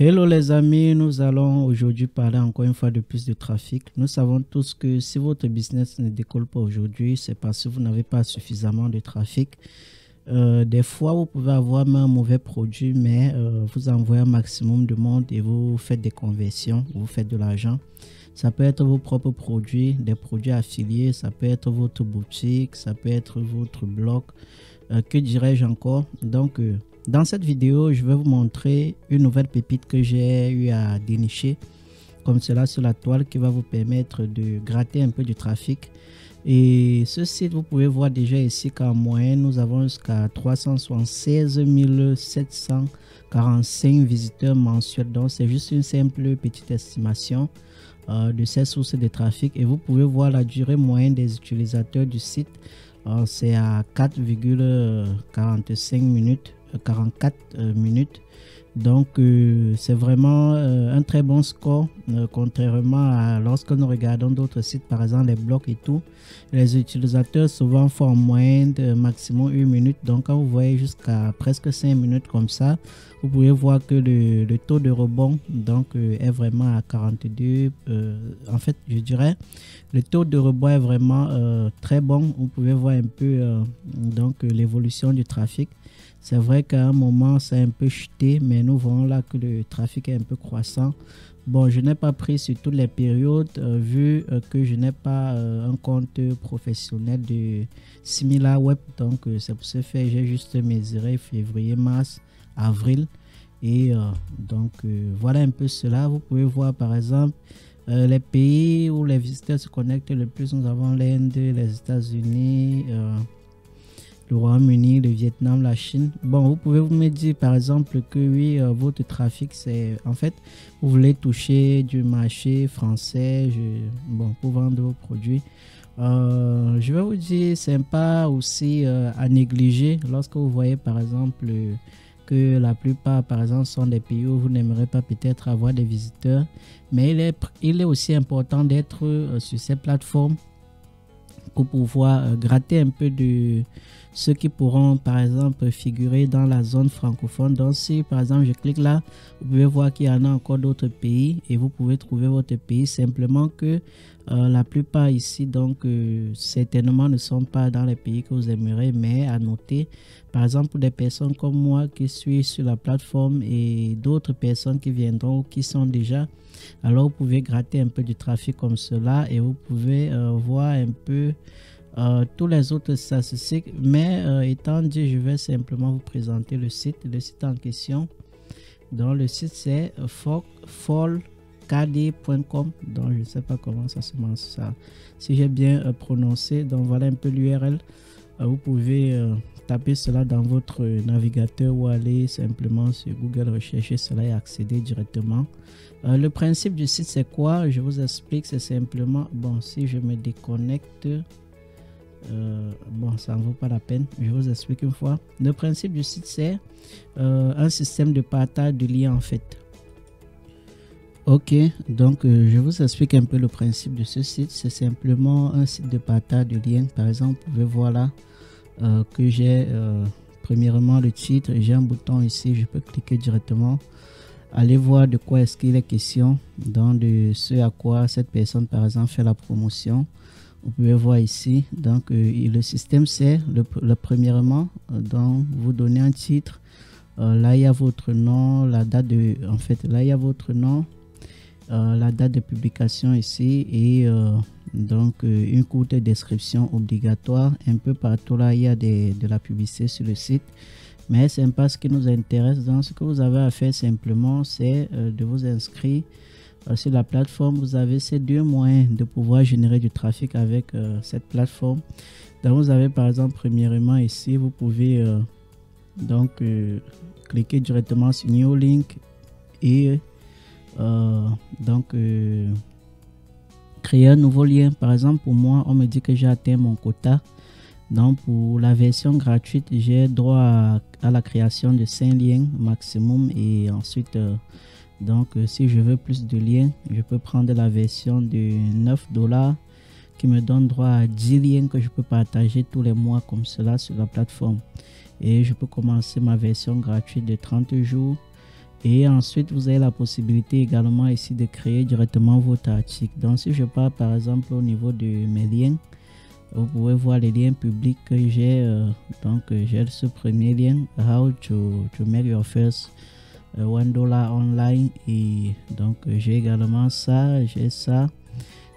Hello les amis, nous allons aujourd'hui parler encore une fois de plus de trafic. Nous savons tous que si votre business ne décolle pas aujourd'hui, c'est parce que vous n'avez pas suffisamment de trafic. Euh, des fois, vous pouvez avoir même un mauvais produit, mais euh, vous envoyez un maximum de monde et vous faites des conversions, vous faites de l'argent. Ça peut être vos propres produits, des produits affiliés, ça peut être votre boutique, ça peut être votre blog. Euh, que dirais-je encore? Donc, dans cette vidéo, je vais vous montrer une nouvelle pépite que j'ai eu à dénicher comme cela sur la toile qui va vous permettre de gratter un peu du trafic. Et ce site, vous pouvez voir déjà ici qu'en moyenne, nous avons jusqu'à 376 745 visiteurs mensuels. Donc, c'est juste une simple petite estimation euh, de ces sources de trafic. Et vous pouvez voir la durée moyenne des utilisateurs du site. Euh, c'est à 4,45 minutes 44 euh, minutes. Donc, euh, c'est vraiment euh, un très bon score, contrairement à lorsque nous regardons d'autres sites, par exemple les blocs et tout. Les utilisateurs souvent font en moyenne de maximum une minute. Donc, quand vous voyez jusqu'à presque 5 minutes comme ça, vous pouvez voir que le, le taux de rebond donc, est vraiment à 42. en fait, je dirais, le taux de rebond est vraiment très bon. Vous pouvez voir un peu donc l'évolution du trafic. C'est vrai qu'à un moment, ça a un peu chuté, mais nous voyons là que le trafic est un peu croissant. Bon, je n'ai pas pris sur toutes les périodes, euh, vu euh, que je n'ai pas euh, un compte professionnel de SimilarWeb. Donc, c'est pour ce fait j'ai juste mesuré février, mars, avril. Et donc, voilà un peu cela. Vous pouvez voir, par exemple, les pays où les visiteurs se connectent le plus. Nous avons l'Inde, les États-Unis, le Royaume-Uni, le Vietnam, la Chine. Bon, vous pouvez vous me dire par exemple que oui, euh, votre trafic, c'est en fait, vous voulez toucher du marché français bon, pour vendre vos produits. Euh, je vais vous dire, c'est pas aussi euh, à négliger lorsque vous voyez par exemple que la plupart, par exemple, sont des pays où vous n'aimerez pas peut-être avoir des visiteurs. Mais il est, il est aussi important d'être sur ces plateformes pour pouvoir gratter un peu de ceux qui pourront par exemple figurer dans la zone francophone. Donc si par exemple je clique là, vous pouvez voir qu'il y en a encore d'autres pays et vous pouvez trouver votre pays simplement que euh, la plupart ici donc euh, certainement ne sont pas dans les pays que vous aimeriez mais à noter par exemple pour des personnes comme moi qui suis sur la plateforme et d'autres personnes qui viendront qui sont déjà alors vous pouvez gratter un peu du trafic comme cela et vous pouvez euh, voir un peu euh, tous les autres statistiques. Mais euh, étant dit, je vais simplement vous présenter le site, le site en question. Donc le site c'est fallkd.com. Donc je ne sais pas comment ça se mange ça. Si j'ai bien euh, prononcé, donc voilà un peu l'URL. vous pouvez taper cela dans votre navigateur ou aller simplement sur Google rechercher cela et accéder directement. le principe du site c'est quoi? Je vous explique. C'est simplement bon si je me déconnecte. Euh, bon, ça ne vaut pas la peine. Je vous explique une fois. Le principe du site, c'est euh, un système de partage de liens en fait. Ok, donc euh, je vous explique un peu le principe de ce site. C'est simplement un site de partage de liens. Par exemple, vous pouvez voir là que j'ai premièrement le titre. J'ai un bouton ici, je peux cliquer directement. Allez voir de quoi est-ce qu'il est question, dans de ce à quoi cette personne par exemple fait la promotion. Vous pouvez voir ici, donc euh, le système c'est le, premièrement, euh, donc vous donnez un titre. Euh, là il y a votre nom, la date de, en fait là il y a votre nom, la date de publication ici et donc une courte description obligatoire. Un peu partout là il y a de la publicité sur le site. Mais c'est pas ce qui nous intéresse. Donc ce que vous avez à faire simplement c'est de vous inscrire sur la plateforme, vous avez ces deux moyens de pouvoir générer du trafic avec euh, cette plateforme. Donc, vous avez par exemple, premièrement ici, vous pouvez euh, donc cliquer directement sur New Link et donc créer un nouveau lien. Par exemple, pour moi, on me dit que j'ai atteint mon quota. Donc, pour la version gratuite, j'ai droit à, à, la création de 5 liens maximum et ensuite donc, euh, si je veux plus de liens, je peux prendre la version de 9 dollars qui me donne droit à 10 liens que je peux partager tous les mois comme cela sur la plateforme. Et je peux commencer ma version gratuite de 30 jours Et ensuite, vous avez la possibilité également ici de créer directement votre article. Donc, si je parle par exemple au niveau de mes liens, vous pouvez voir les liens publics que j'ai. Euh, donc, j'ai ce premier lien, How to, to make your first euh, dollar online. Et donc, j'ai également ça, j'ai ça.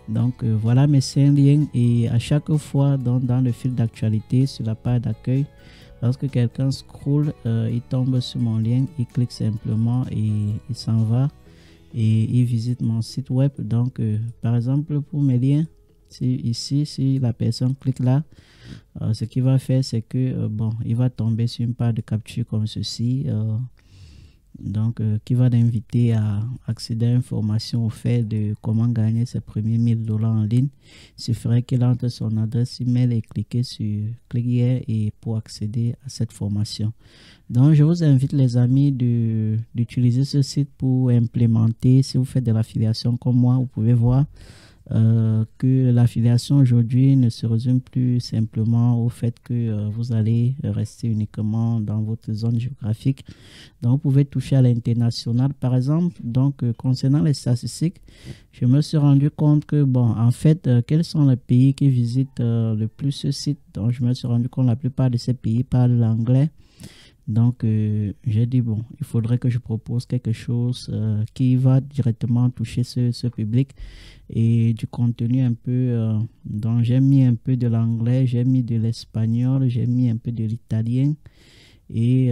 Donc, euh, voilà mes cinq liens. Et à chaque fois, dans, dans le fil d'actualité, sur la page d'accueil, Lorsque quelqu'un scroll, euh, il tombe sur mon lien, il clique simplement et il s'en va et il visite mon site web. Donc, euh, par exemple, pour mes liens, ici, si la personne clique là, euh, ce qu'il va faire, c'est que bon, il va tomber sur une page de capture comme ceci donc euh, qui va l'inviter à accéder à une formation fait de comment gagner ses premiers 1000 dollars en ligne. Il suffirait qu'il entre son adresse email et cliquer sur cliquer et pour accéder à cette formation. Donc je vous invite les amis d'utiliser ce site pour implémenter, si vous faites de l'affiliation comme moi, vous pouvez voir euh, que l'affiliation aujourd'hui ne se résume plus simplement au fait que euh, vous allez rester uniquement dans votre zone géographique. Donc, vous pouvez toucher à l'international, par exemple. Donc, euh, concernant les statistiques, je me suis rendu compte que, bon, en fait, quels sont les pays qui visitent le plus ce site? Donc, je me suis rendu compte que la plupart de ces pays parlent l'anglais. Donc, euh, j'ai dit, bon, il faudrait que je propose quelque chose euh, qui va directement toucher ce, public et du contenu un peu. Euh, donc, j'ai mis un peu de l'anglais, j'ai mis de l'espagnol, j'ai mis un peu de l'italien. Et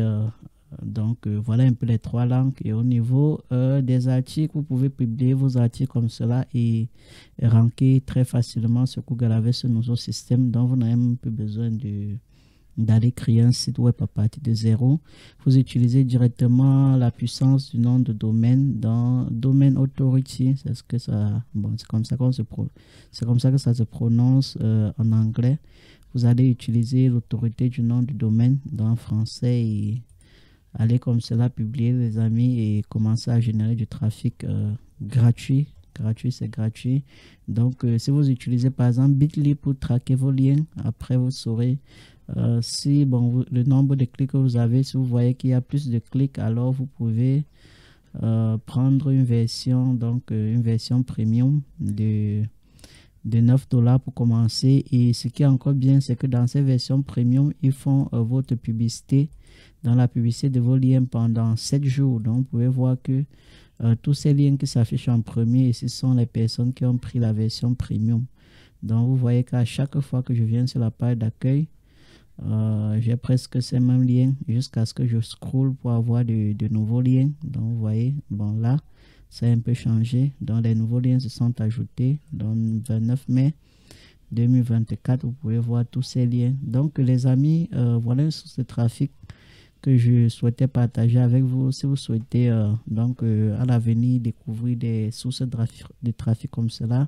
donc, voilà un peu les trois langues. Et au niveau des articles, vous pouvez publier vos articles comme cela et ranker très facilement sur Google avec ce nouveau système. Donc, vous n'avez même plus besoin de d'aller créer un site web à partir de zéro. Vous utilisez directement la puissance du nom de domaine dans Domain Authority. C'est ce que ça, bon, c'est comme ça qu'on se c'est comme ça que ça se prononce euh, en anglais. Vous allez utiliser l'autorité du nom du domaine dans français et aller comme cela publier les amis et commencer à générer du trafic euh, gratuit gratuit, c'est gratuit. Donc, euh, si vous utilisez par exemple Bitly pour traquer vos liens, après vous saurez euh, si bon, le nombre de clics que vous avez, si vous voyez qu'il y a plus de clics, alors vous pouvez euh, prendre une version, donc euh, une version premium de, de 9 dollars pour commencer. Et ce qui est encore bien, c'est que dans ces versions premium, ils font votre publicité dans la publicité de vos liens pendant 7 jours. Donc, vous pouvez voir que tous ces liens qui s'affichent en premier, ce sont les personnes qui ont pris la version premium. Donc, vous voyez qu'à chaque fois que je viens sur la page d'accueil, euh, j'ai presque ces mêmes liens jusqu'à ce que je scroll pour avoir de, nouveaux liens. Donc, vous voyez, bon là, ça a un peu changé. Donc, les nouveaux liens se sont ajoutés. Donc, 29 mai 2024, vous pouvez voir tous ces liens. Donc, les amis, euh, voilà une source de trafic que je souhaitais partager avec vous. Si vous souhaitez euh, donc à l'avenir découvrir des sources de trafic comme cela,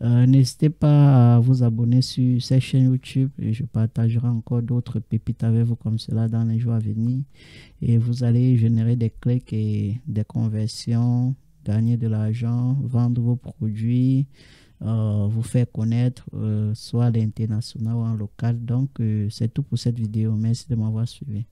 euh, n'hésitez pas à vous abonner sur cette chaîne YouTube et je partagerai encore d'autres pépites avec vous comme cela dans les jours à venir. Et vous allez générer des clics et des conversions, gagner de l'argent, vendre vos produits, euh, vous faire connaître euh, soit à l'international ou en local. Donc, c'est tout pour cette vidéo. Merci de m'avoir suivi.